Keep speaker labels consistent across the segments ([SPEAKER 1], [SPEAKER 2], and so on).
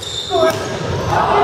[SPEAKER 1] Score.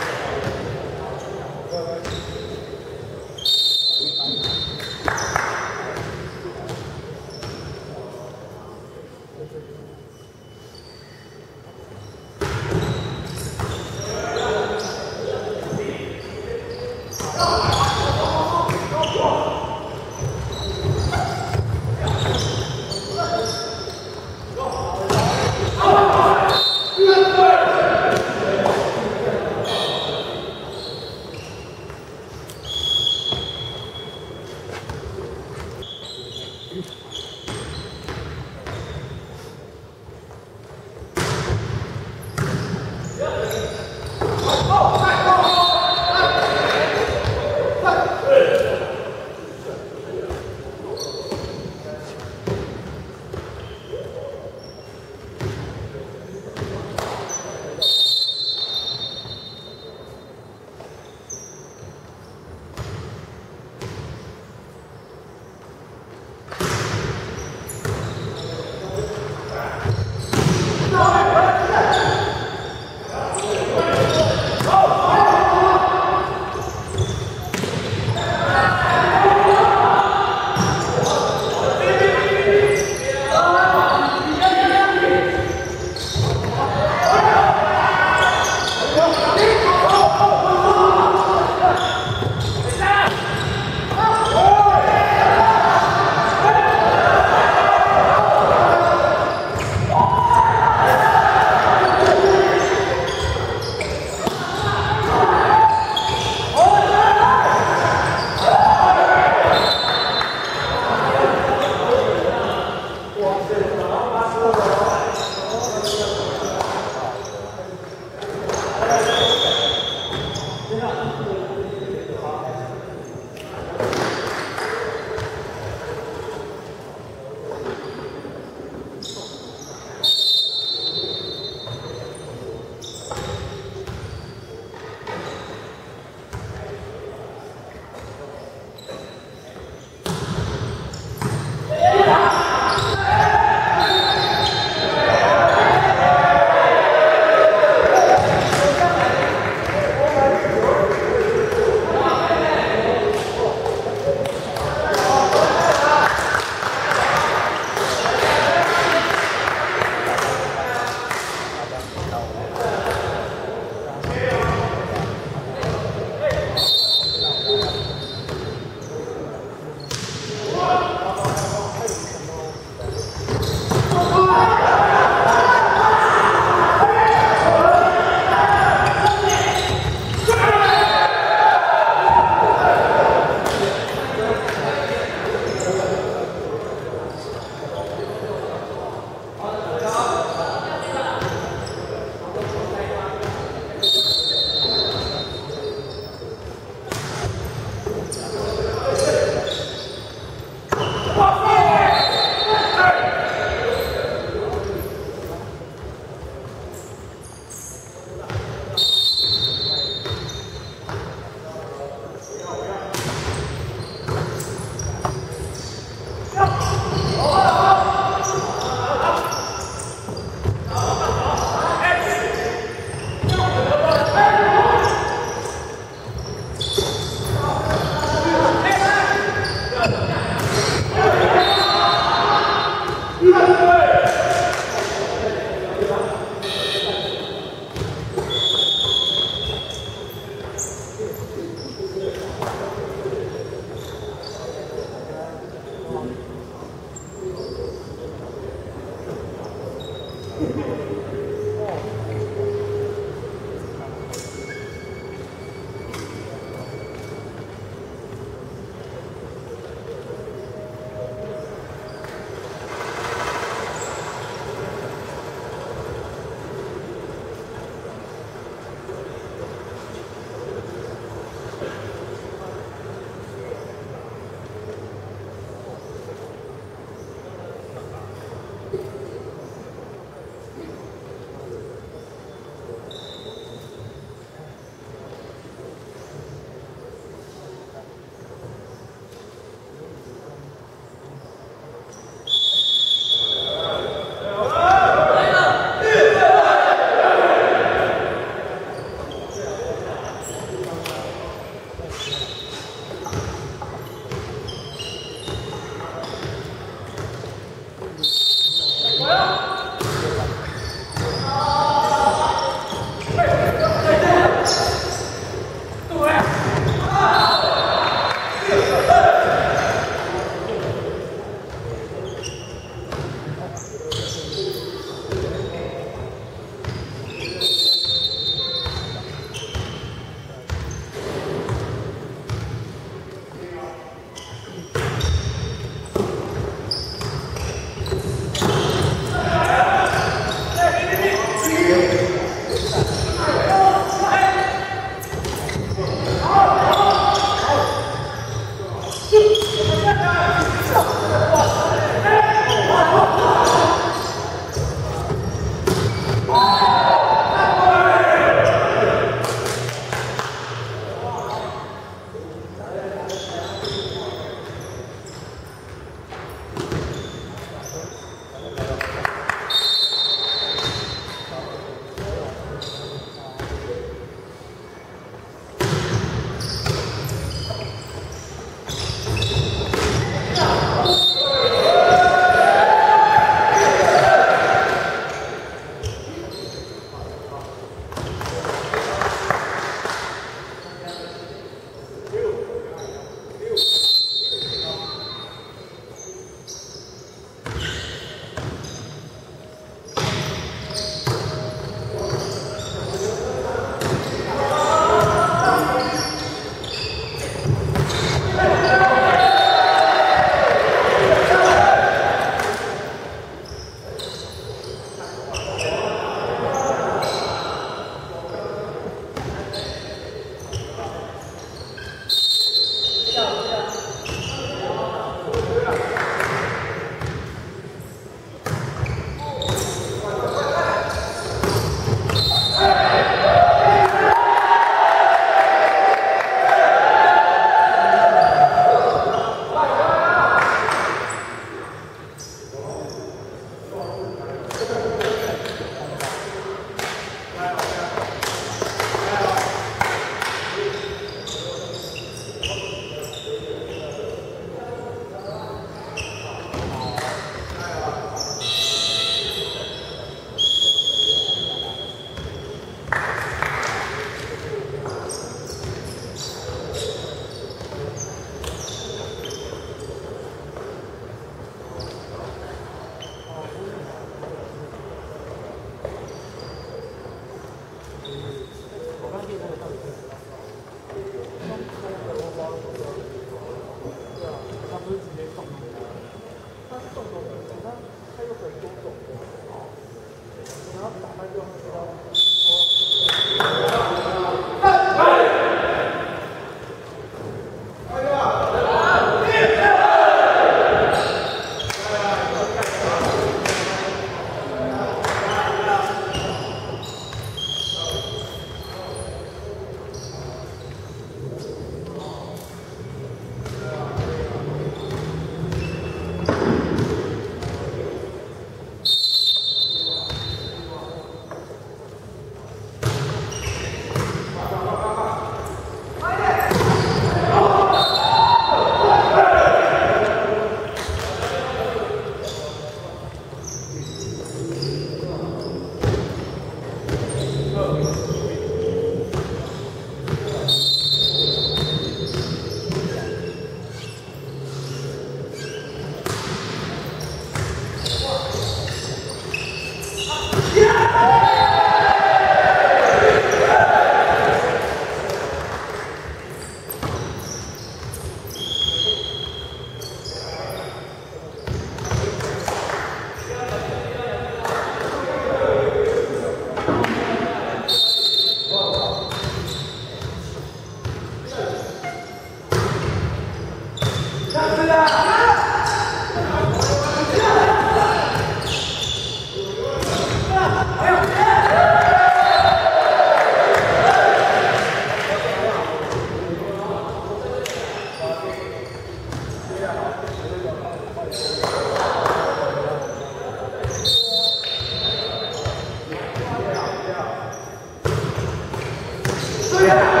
[SPEAKER 1] Yeah.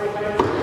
[SPEAKER 1] Thank you.